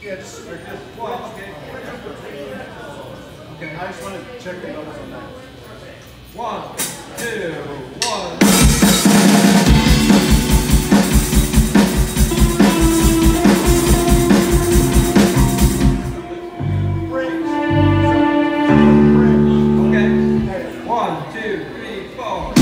Yes. Well, okay. Okay, I just want to check the numbers on that. One, two, one. One, two, three, four.